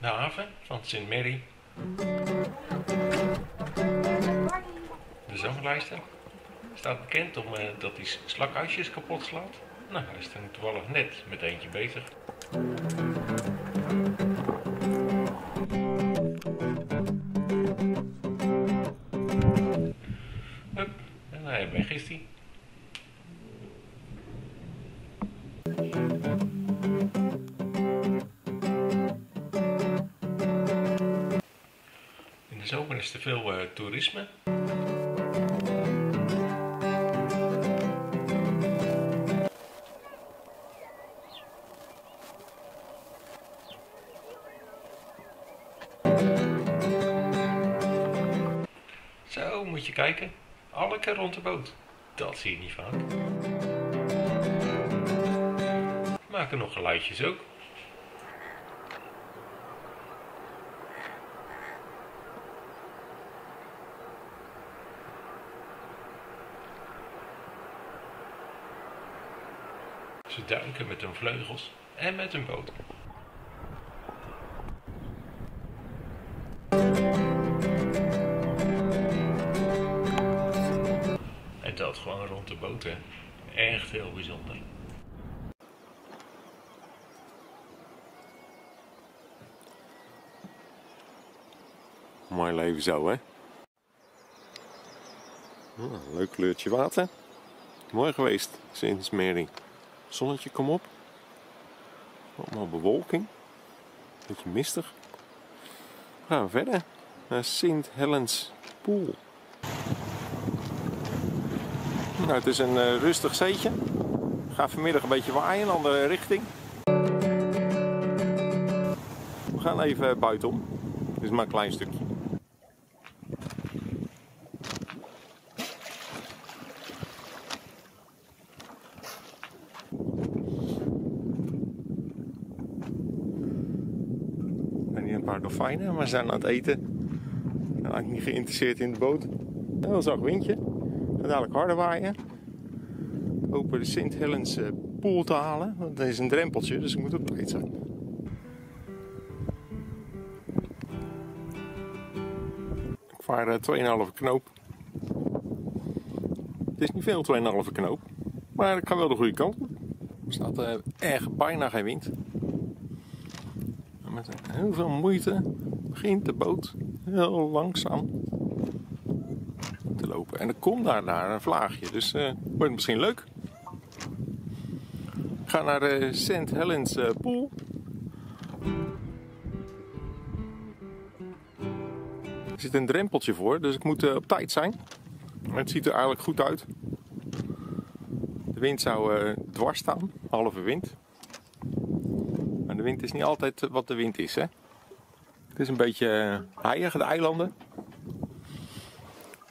de haven van Sint Mary. De zanglijster staat bekend om eh, dat hij slakhuisjes kapot slaat. Nou, hij is er toevallig net met eentje bezig. De zomer is er veel eh, toerisme. Zo moet je kijken. Alle keer rond de boot. Dat zie je niet vaak. Maken nog geluidjes ook. Ze duiken met hun vleugels en met hun boot. En dat gewoon rond de boot, hè. Echt heel bijzonder. Mooi leven zo, hè? Ah, leuk kleurtje water. Mooi geweest sinds Mary. Zonnetje, kom op. Allemaal bewolking. Beetje mistig. Gaan we verder naar Sint Helens Pool. Nou, het is een eh, rustig zeetje. Ga vanmiddag een beetje waaien, een andere richting. We gaan even buitenom. Het is maar een klein stukje. Paar dolfijnen, maar ze zijn aan het eten. Zijn eigenlijk niet geïnteresseerd in de boot. En dan zag windje. En dadelijk harder waaien. Hopen de Sint Helens eh, pool te halen. Want er is een drempeltje, dus ik moet op tijd zijn. Ik vaar eh, 2,5 knoop. Het is niet veel, 2,5 knoop. Maar ik ga wel de goede kant op. Er staat eh, echt bijna geen wind. Met heel veel moeite begint de boot heel langzaam te lopen. En er komt daar, een vlaagje, dus eh wordt misschien leuk. Ik ga naar de St. Helens eh, Pool. Er zit een drempeltje voor, dus ik moet eh, op tijd zijn. Het ziet er eigenlijk goed uit. De wind zou eh, dwars staan, halve wind. De wind is niet altijd wat de wind is, hè. Het is een beetje uh, heilig, de eilanden.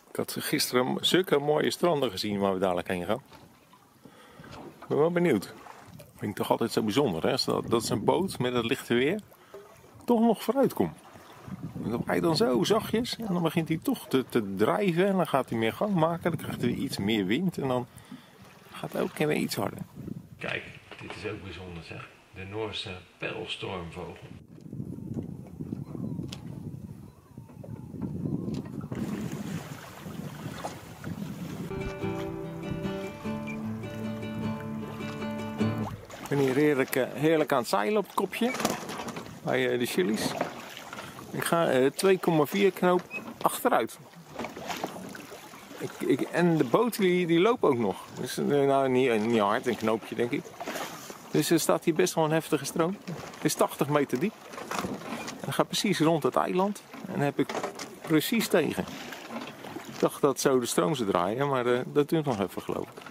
Ik had gisteren zulke mooie stranden gezien waar we dadelijk heen gaan. Ik ben wel benieuwd. Vind ik toch altijd zo bijzonder, hè? Dat, dat boot met het lichte weer toch nog vooruit komt. Dan waait dan zo zachtjes en dan begint hij toch te, te drijven en dan gaat hij meer gang maken. Dan krijgt hij iets meer wind en dan gaat het ook weer iets harder. Kijk, dit is ook bijzonder zeg. De Noorse pijlstormvogel. Ik ben hier heerlijk, eh, aan het zeilen op het kopje bij eh, de chilies. Ik ga eh, 2,4 knoop achteruit. Ik, ik, en de boot die, die loopt ook nog. Dus, eh, nou, niet, niet hard, een knoopje denk ik. Dus er staat hier best wel een heftige stroom. Het is 80 meter diep. En gaat precies rond het eiland. En heb ik precies tegen. Ik dacht dat zo de stroom zou draaien, maar eh, dat duurt nog even geloof ik.